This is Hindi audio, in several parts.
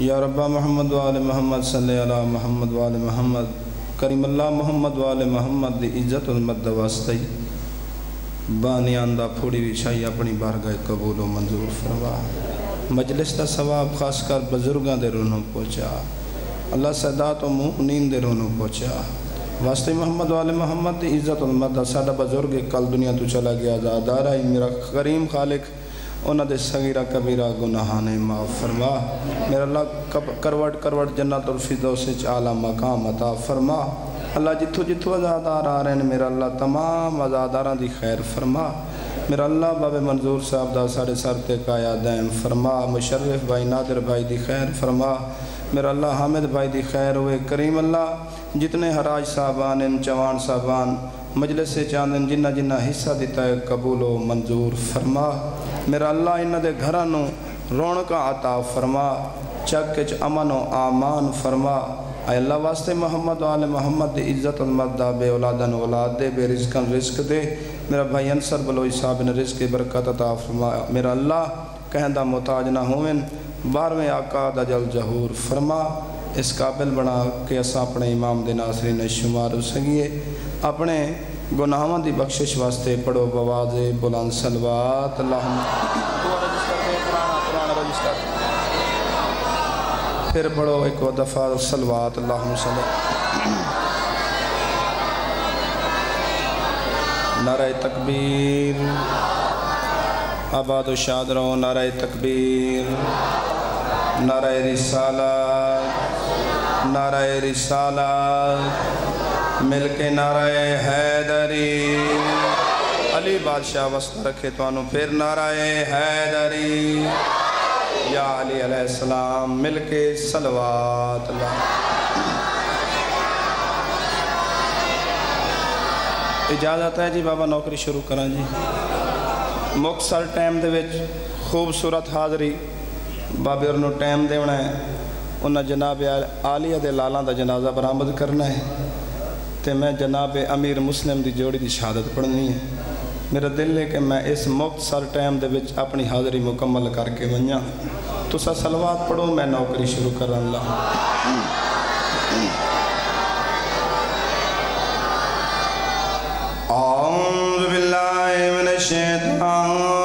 या रब्बा मोहम्मद वाल मोहम्मद सल्ले अला मोहम्मद वाल मोहम्मद करीम अल्लाह मोहम्मद वाल मोहम्मद इज़्ज़त उम्मत वास्ते बानियान दा फूड़ी विछाई अपनी बारगाह कबूल मंजूर फरमा मजलिस का सवाब खासकर बजुर्गों के रूह पहुँचा अल्लाह सदा तो मुँह नींद दे रूह पहुँचा वास्ते मोहम्मद वाले मोहम्मद की इज़्ज़त उम्मत साडा बजुर्ग कल दुनिया तो चला गया आजादारा मेरा करीम खालिक उन्होंने सगीरा कबीरा गुनाह ने माफ़ फरमा मेरा अल्लाह कब करवट करवट जन्नत फिरदौस आला मकाम अता फरमा अल्लाह जिथों जिथों आज़ादार आ रहे हैं मेरा अल्लाह तमाम आज़ादारा की खैर फरमा मेरा अल्लाह बाबे मंजूर साहब का साढ़े सर ते काया दैम फरमा मुशर्रफ भाई नादिर भाई की खैर फरमा मेरा अल्लाह हामिद भाई की खैर हुए, करीम अल्लाह। जितने हराज साहबान इन चवान साहबान, मजलिस चांदन जिन्ना जिन्ना हिस्सा दिता है, कबूलो मंजूर फरमा मेरा अल्लाह इन्होंने घर रौनक आता फरमा चक अमन आमान फरमा अल्लाह वास्ते मोहम्मद वाले मोहम्मद इज़्ज़त मरदा बे औलादन औलाद दे, बे रिजकन रिस्क दे। मेरा भाई अंसर बलोई साहब ने रिस्क बरकत अता फरमा मेरा अल्लाह कहदा मोहताज ना होवन, बारहवें आका दा जल जहूर फरमा, इस काबिल बना के अस अपने इमाम के नासरी ने शुमार हो अपने गुनाहों की बख्शिश वास्ते पढ़ो बवाजे बुलंद सलवात फिर पढ़ो एक दफ़ा सलवात नारा तकबीर। आबाद शाद रहो नारा तकबीर। नारा रिसाला। नारा रिसाला। मिल के नारा हैदरी। अली बादशाह वस्त रखे तो फिर नारा हैदरी। या अली सलाम मिल सलवात इजाज़त है जी बाबा नौकरी शुरू करा जी मुक्तसर टाइम के खूबसूरत हाज़री बाबे और टाइम देना है उन्हें जनाब आलिया के लालों का जनाजा बरामद करना है तो मैं जनाब अमीर मुस्लिम की जोड़ी की शहादत पढ़नी है मेरा दिल है कि मैं इस मुख्तसर टाइम के अपनी हाज़री मुकम्मल करके वजा तुसा सलवात पढ़ो मैं नौकरी शुरू कर ला औज़ Shetan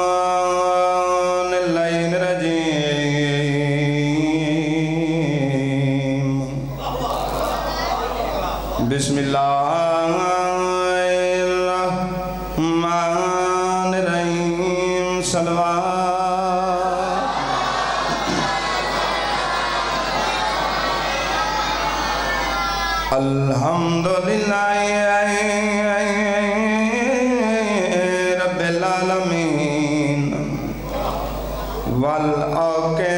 अल्हम्दुलिल्लाह रब्बिल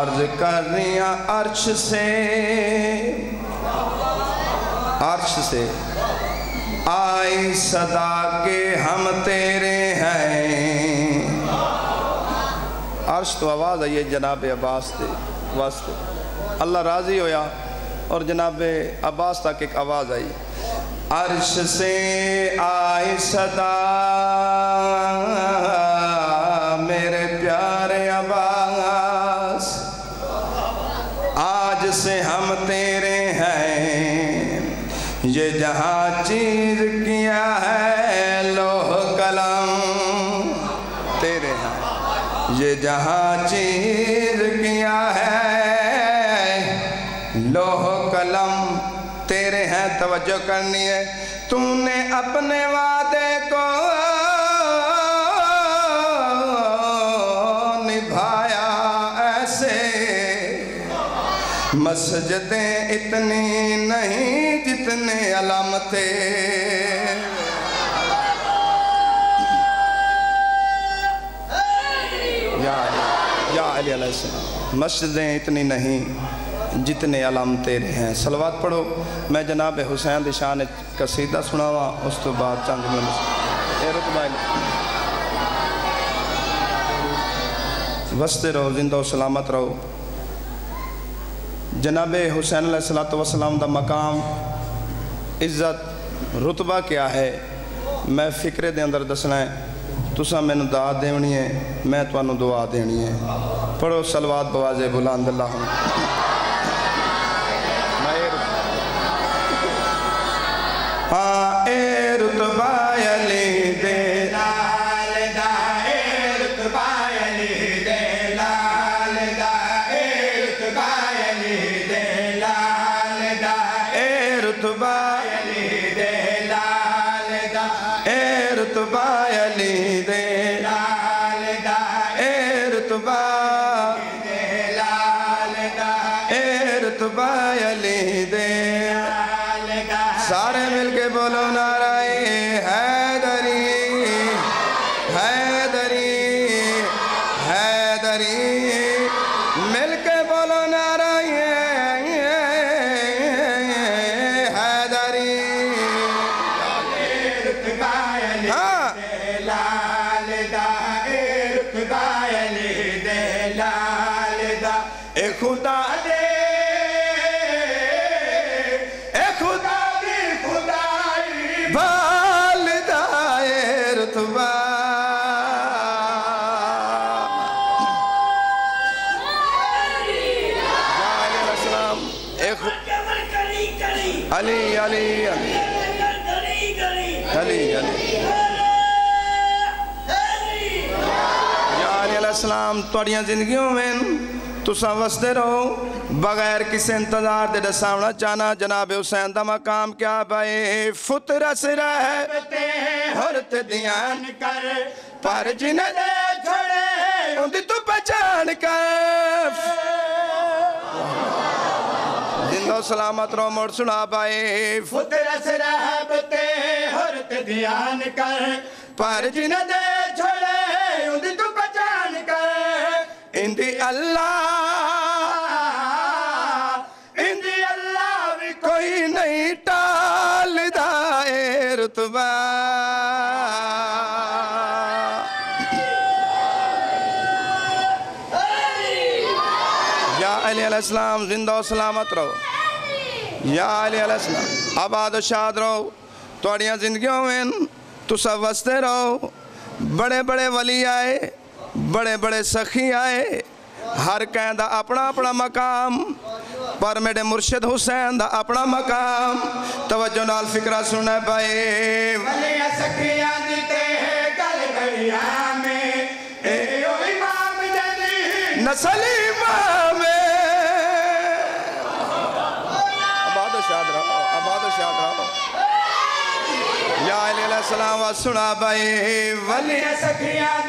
अर्ज कर रही अर्श से अर्श से। आई सदा के हम तेरे हैं। अर्श तो आवाज़ आई है जनाब अब्बास के वास्ते अल्लाह राज़ी होया और जनाब अब्बास तक एक आवाज़ आई। अर्श से आई सदा। हैं ये जहाँ चीज़ किया है। लोह कलम तेरे हैं, तवज्जो करनी है। तूने अपने वादे को निभाया ऐसे। मस्जिदें इतनी नहीं जितने अलम थे। मस्जिदें इतनी नहीं, जितने अलम तेरे हैं। सलवात पढ़ो। मैं जनाब हुसैन दी शान कसीदा सुनावा, उस तो बाद चंद में वसते रहो, ज़िंदा सलामत रहो। जनाब हुसैन सलात वसलाम का मकाम, इज़्ज़त, रुतबा क्या है? मैं फिक्रे अंदर दसना है, तुसा मैनू दाद देनी है, मैं थानू दुआ देनी है। पढ़ो सलवाद बवाजे बुलंद हाँ ए खुदा दे। ए में तुसा वसते रहो, बगैर किसी इंतज़ार दे दसावना चाहना जनाब हुसैन दा मकाम क्या भाई? फुतरस रह ते कर। पर जिन्हें उनकी तू पहचान कर। ज़िंदा सलामत रहो, मोड़ सुना पाए फुतरस रहबते हरत ध्यान कर। पर जिन्हें दे छोड़े तू कर इंदी अल्लाह इंदी अल्लाह भी कोई नहीं टाल दाए रुतबा या अली अलैहिस्सलाम ज़िंदा सलामत रहो। या अली अलैहिस्सलाम आबाद शाद रहो। थोड़ियाँ जिंदगियों में तुसा वसते रहो। बड़े बड़े वली आए बड़े बड़े सखी आए। हर कहदा अपना अपना मकाम। पर मेरे मुर्शिद हुसैन दा अपना मकाम। तवज्जो नाल फिक्रा सुने पाए नस्ल या सलाम सुना भाई। वली भले सखियाँ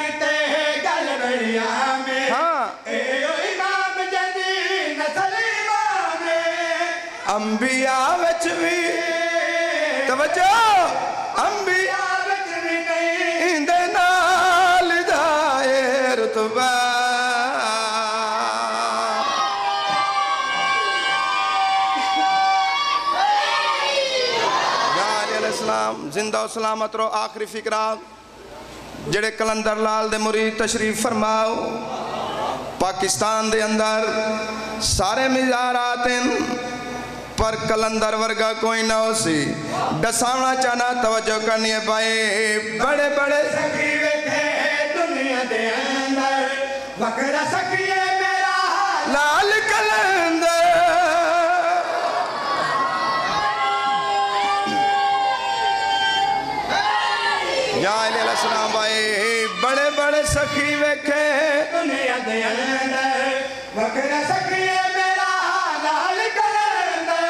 अंबियालाम ज़िंदो सलाम रहो आख़िरी फ़िकिराग ਜਿਹੜੇ ਕਲੰਦਰ ਲਾਲ ਦੇ ਮੁਰੀਦ ਤਸ਼ਰੀਫ ਫਰਮਾਓ ਪਾਕਿਸਤਾਨ ਦੇ ਅੰਦਰ ਸਾਰੇ ਮਿਜ਼ਾਰਾਤ ਹਨ पर कलंदर वर्गा कोई ना हो सी दसावना चाहना तवज्जो करनी है भाई बड़े बड़े सखी बैठे हैं दुनिया दे अंदर बकरा सखी वेखे दुनिया दे अंदर वखरा सखिए मेरा लाल करंदे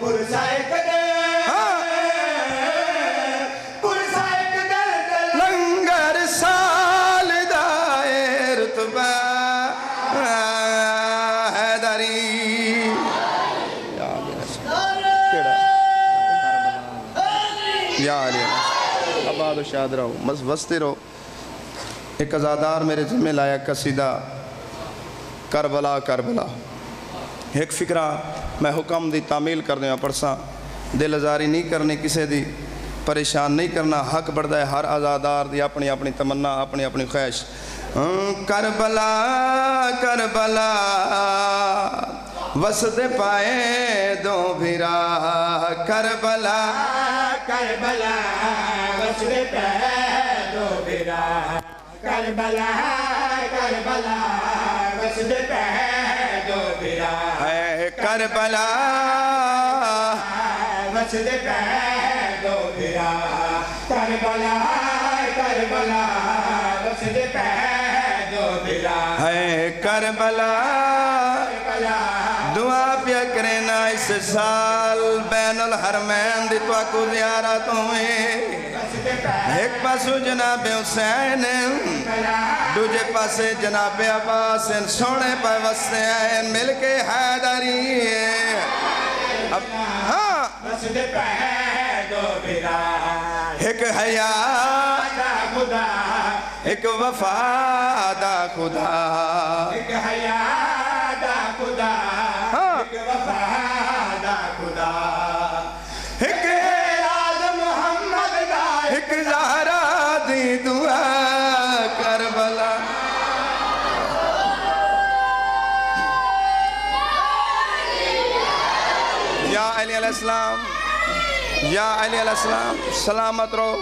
पुरसा एक दे हाँ। पुरसा एक दे। लंगर साल दाए रुतबा हैदरी केड़ा? या अली आबाद शाद रहो। बस बसते रहो एक अजादार मेरे जिम्मे लाया कसीदा करबला करबला। एक फिक्रा मैं हुक्म दी तामील कर दिया पढ़सा। दिल आजारी नहीं करनी किसी दी परेशान नहीं करना। हक बढ़ता है हर आज़ादार दी अपनी अपनी तमन्ना अपनी अपनी ख्वाहिश। हम्म, करबला करबला वसदे पाए दो भिरा करबला करबला वसरे पे दो बिरा करबला करबला बिरा है करबला बिरा बिरा है दुआ पिया करे ना इस साल बैनुल हरमैन दी तो को जियारत होए वसरे पे एक पासो जनाब हुसैन दूजे पासे जनाब अब्बास सोने पर वसते हैं मिलके हैदरी अब हाँ वसरे पे दो बिरा एक हया खुदा एक वफादा खुदा या अली अलैहिस्सलाम सलामत रहो।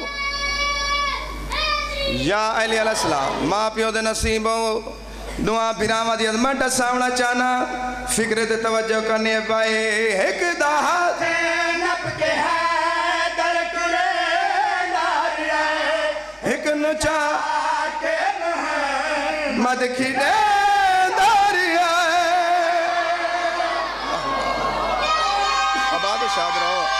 या अली अलैहिस्सलाम माँ प्यो दे नसीब हो। दुआ फिरावा दी अजमत सावना चाहना फ़िक्र ते तवज्जो करनी भाई। एक दाहा नप है दर तुरे नारिया एक नुचा। के मद आबाद शाद रहो।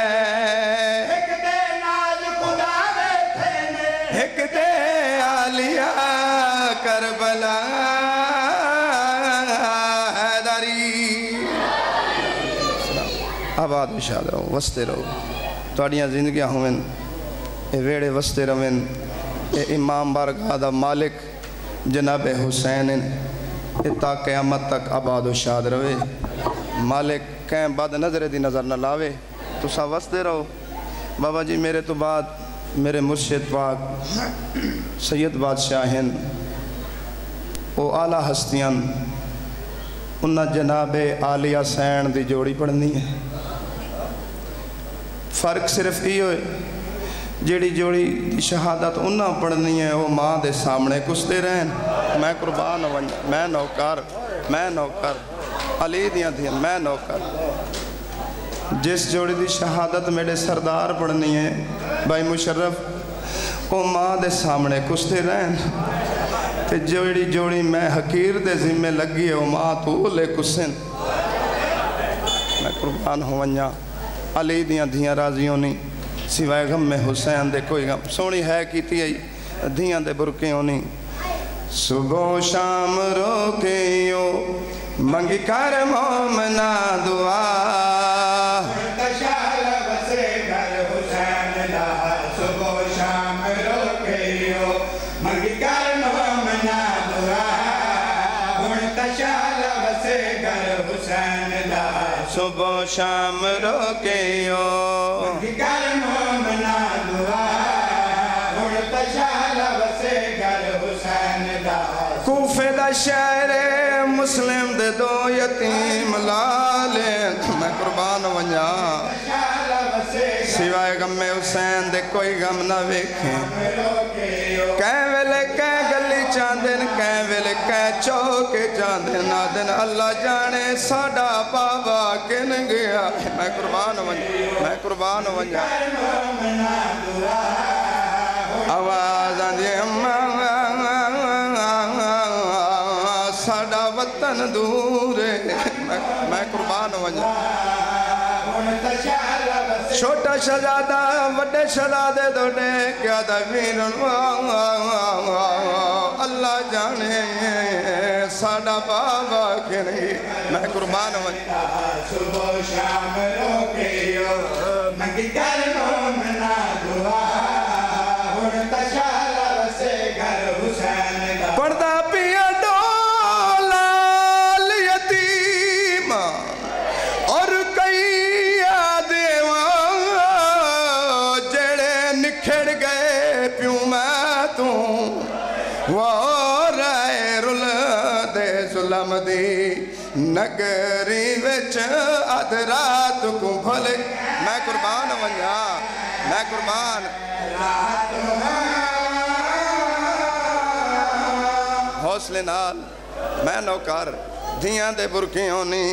आबाद विशाल रहो, वसते रहो। थोड़िया ज़िंदगी होवन ये वेड़े वसते ਰਵਨ ये इमाम बारगाह ਦਾ जनाब हुसैन इता क़यामत तक आबाद शाद रवे। मालिक कैं बद नज़रे की नज़र न लावे, तुसा वसते रहो। बाबा जी, मेरे तो बाद मेरे मुर्शिद पाक, सैयद बादशाह वो आला हस्तियाँ उन्हें जनाब आलिया सैन की जोड़ी पढ़नी है। ਫਰਕ ਸਿਰਫ ਇਹ ਹੋਏ ਜਿਹੜੀ ਜੋੜੀ ਦੀ ਸ਼ਹਾਦਤ ਉਹਨਾਂ ਪੜਨੀ ਹੈ ਉਹ ਮਾਂ ਦੇ ਸਾਹਮਣੇ ਕੁਸਦੇ ਰਹਿਣ ਮੈਂ ਕੁਰਬਾਨ ਹਾਂ ਮੈਂ ਨੌਕਰ ਮੈਂ ਨੌਕਰ ਅਲੀ ਦੀਆਂ ਦੀਆਂ ਮੈਂ ਨੌਕਰ ਜਿਸ ਜੋੜੀ ਦੀ ਸ਼ਹਾਦਤ ਮੇਰੇ ਸਰਦਾਰ ਪੜਨੀ ਹੈ ਭਾਈ ਮੁਸ਼ਰਫ ਉਹ ਮਾਂ ਦੇ ਸਾਹਮਣੇ ਕੁਸਦੇ ਰਹਿਣ ਤੇ ਜਿਹੜੀ ਜੋੜੀ ਮੈਂ ਹਕੀਰ ਦੇ ਜ਼ਿੰਮੇ ਲੱਗੀ ਹੈ ਉਹ ਮਾਂ ਤੂੰ ਲੈ ਕੁਸਨ मैं कुर्बान हो वञा अली दियाँ धियाँ राज़ी होनी सिवाय गम में हुसैन दे कोई गम सोनी है कीती आई धियाँ दे बुरके होनी सुबह शाम रोके मंगी कर मोमना दुआ शाम रोकियो। कूफे दा शहर मुस्लिम दे दो यतीम लाले मैं कुर्बान वञा। सिवाय गमे हुसैन दे कोई ग़म न वेखे। चांदन कैं वेले कैं चौके चांदन आदन अल्लाह जाने साडा बाबा किन गया। मैं कुर्बान वञा मैं कुर्बान वञा आवाज आंदी साडा वतन दूर मैं, कुर्बान वञा छोटा शहजादा वॾे शहजादे तो ॾे क्या त मीर अलाह जाने साढा बाबा के नहीं मैं कुर्बान वञा सुबुह शाम रोके नगरी विच अध रात को भले मैं कुर्बान वञा मैं कुर्बान हौसले नाल मैं नौकर धियाँ दे बुरके होनी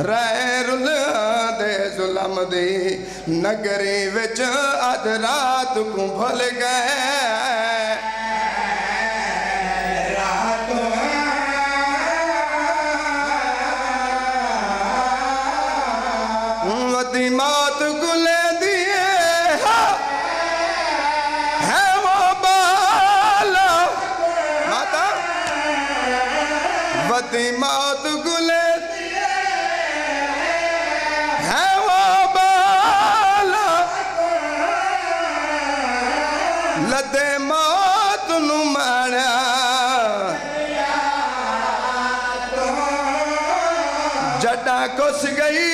रै रुल दे जुलम दी नगरी विच अध रात को भुल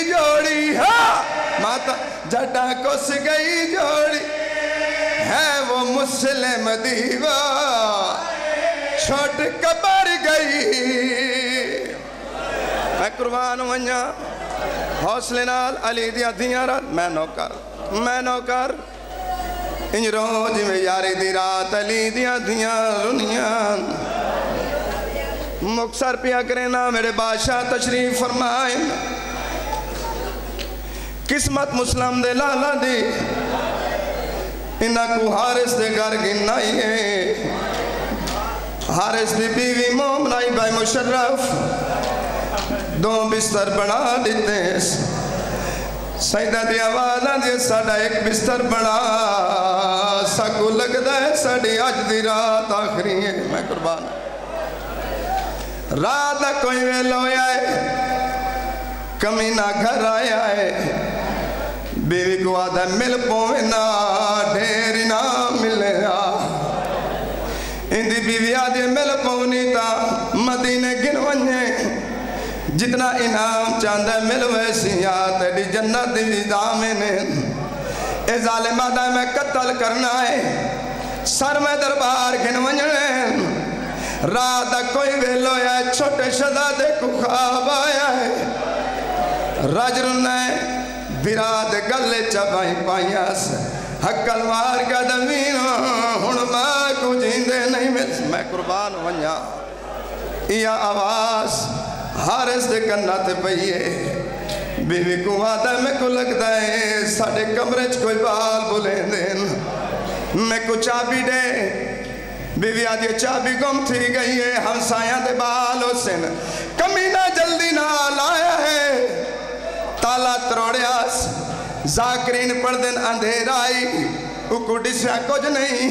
जोड़ी हाँ! माता, जटा कुस गई जोड़ी। है वो मुस्लिम दीवा छोट कबर गई। मैं कुर्बान वञा हौसले नाल अली दिया दियाँ रात। मैं नौकर मैं नौकर। इंज रोज में यारी दी रात अली दिया दियाँ रुनियाँ। मुक्सर पिया करे ना मेरे बादशाह तशरीफ़ फरमाए। किस्मत मुस्लिम दे लाला दी। इन्ना को हारिस दे घर गिनाई है हारिस दी बीवी मोमनाई भाई मुशर्रफ। दो बिस्तर बना दिते सैदा दी आवाज़ साडा एक बिस्तर बना। साकू लगदा है, साडी अज दी रात आखरी है। मैं कुर्बान। रात का कोई वेलो आए कमीना घर आया है। बीवी को आदा मिल पोवे ना, ढेर ना मिलया। इंदी बीवी आदि मिल पवनी ता, मदीने गिन वने जितना इनाम चांदा मिल वैसिया तेरी जन्नत दी दामने ए जालिमा दा मैं कत्ल करना है सर में दरबार गिन वने रात कोई वेलो है, छोटे शहजादे को ख्वाब आया है। राजरू ने विराट गले चबाई पाइयास हकल मार का दमीन हुन माँ को जींदे नहीं मिल। मैं कुर्बान वञा इया आवाज़ हारिस दे कन्ना ते है बीवी को आदा मैं को लगदा है साडे कमरे च कोई बाल बुलेंदे मैं को चाबी दे। बीवी आदि चाबी गुम थी गई है हमसाया दे बाल हुसैन कमीना ताला त्रोड़िया जाकरीन पर दिन अंधेरा आई। उको डिसिया कुछ नहीं।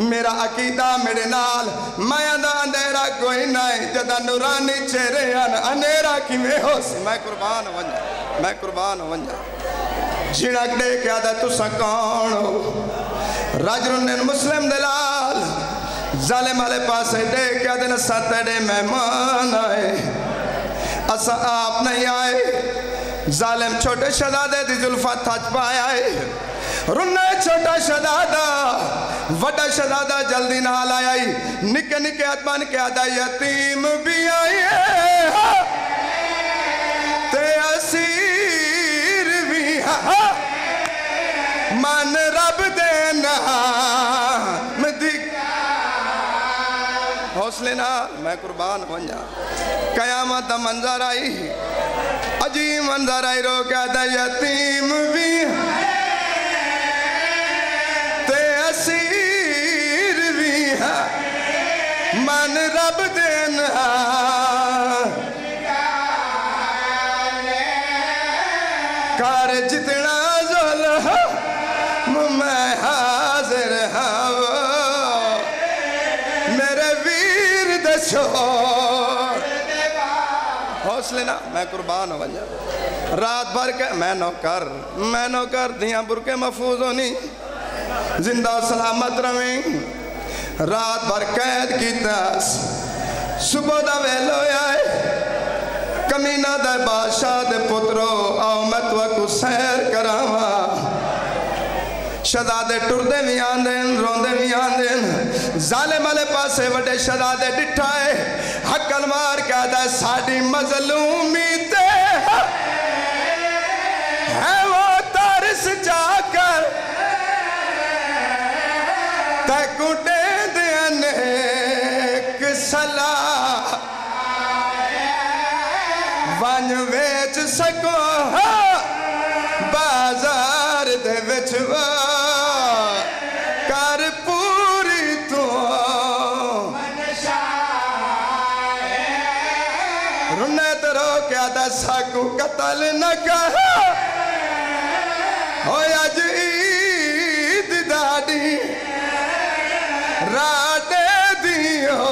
मेरा अकीदा मेरे नाल। माया दा अंधेरा कोई नहीं जदा नूरानी चेहरे अन अंधेरा किवें हो मैं कुर्बान वंजा मैं कुर्बान वंजा झिड़क दे क्या दा तुसा कौन हो? राजरुन मुस्लिम दलाल जालिम वाले पास दे क्या दिन सतड़े मेहमान आए। असा आप नहीं आए। जालिम छोटे शहजादे दी जुल्फा थच पाया है। रुन्ना छोटा शहजादा, वड्डा शहजादा जल्दी नाल आया निके निके हाथ बन के आदा यतीम भी आए ते असीर भी मन रब दे नाम दी हौसले ना मैं कुर्बान हो जा कयामत मंजर आई। अजीब मंजर आई रो क्या दा यतीम भी ते असीर भी है मन रब देना कर जितना जुल मैं हौसले ना मैं कुर्बान हो जा रात भर के मैं नौकर मैं नौकर दिया बुरके महफूज होनी। ज़िंदा सलामत रवे। रात भर कैद किया सुबह का आए। कमीना दे बादशाह पुत्रो, आओ मैं तुआकू सैर करावा। शहजादे टुरदे भी आंदे रोंदे भी आंदे जालिम वाले पासे वड्डे शहजादे डिठा है हकल मार के आदा साडी मजलूमी ते। है वो तरस जाकर। तैकू दे देने सलाह वन वेच सको। कतल न कहा। हो अज ईद दादी राडे दियो।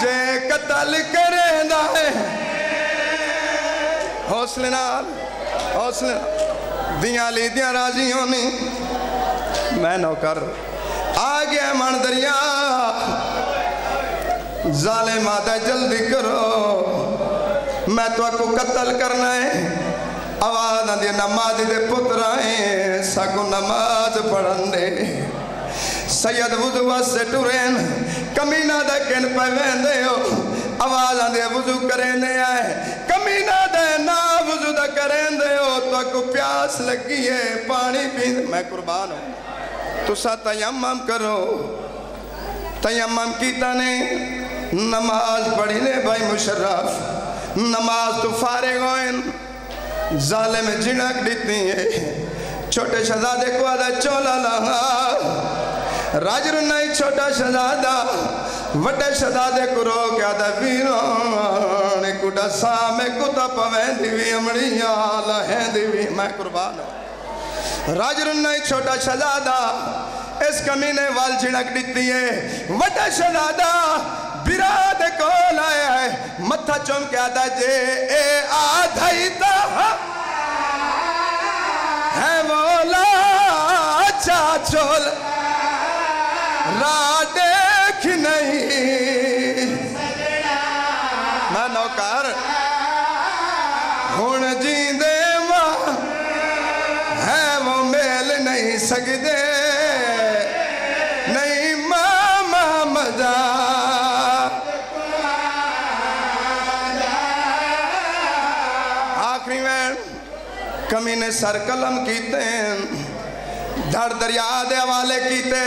जे कतल करेंदा है। हौसले नाल, हौसले। दियाँ लीदियाँ राज़ी होनी मैं नौकर आ गया मन दरिया। जाले माता, जल्दी करो। मैं तो को कत्ल करना है। आवाज़ आंदी नमाज़ दे पुत्र आए सगु नमाज़ पढ़न दे। सैयद वुजू वास्ते टुरेन, कमीना दे किन पे हो। आवाज़ आंदी, वुजू करेंदे आए। कमीना दे ना वुजू दा करेंदे हो। तो को प्यास लगी है, पानी पी मैं कुर्बान हूँ तुसा तयम्मम करो। तयम्मम कीता ने। नमाज़ पढ़ी ले भाई मुशर्रफ। नमाज़ तो फारे गोइन जाले में जिणक दी है। छोटे शहजादे को आदा चोला लहा राजर नहीं छोटा शहजादा। वड्डे शहजादे को रो के आदा वीरो। ने कुड़ा सामे कुता पवेंदी वी अमड़िया लहेंदी वी मैं कुर्बान राजर नहीं छोटा शहजादा। इस कमीने वाल झिड़क दी है। वड्डा शहजादा। बिराद को लाया है मत्था चुम के आदा जे ए आधई ता है रा नहीं। मैं नौकर हुन जींदे मां है मेल नहीं सकते कमी ने सर कलम कीते धड़ दरिया दे हवाले कीते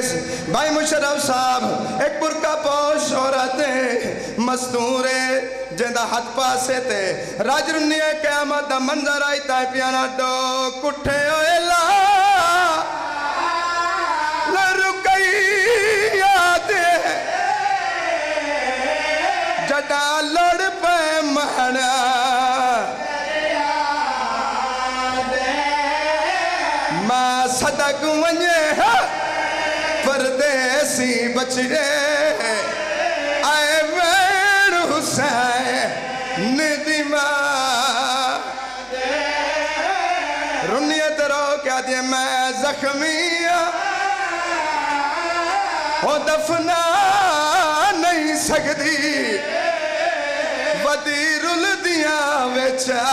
भाई मुशरफ साहब, एक बुरका पोश औरत मस्तूरे ज़िंदा हथ पासे ते। राजरुनिया कयामत दा मंजर आई ता पियाना डो कुठे ला। आए वेण हुसैन दिमा। रुनियत रो क्या दे मैं जख्मी हो दफना नहीं सकती। बदी रुल दिया बेचा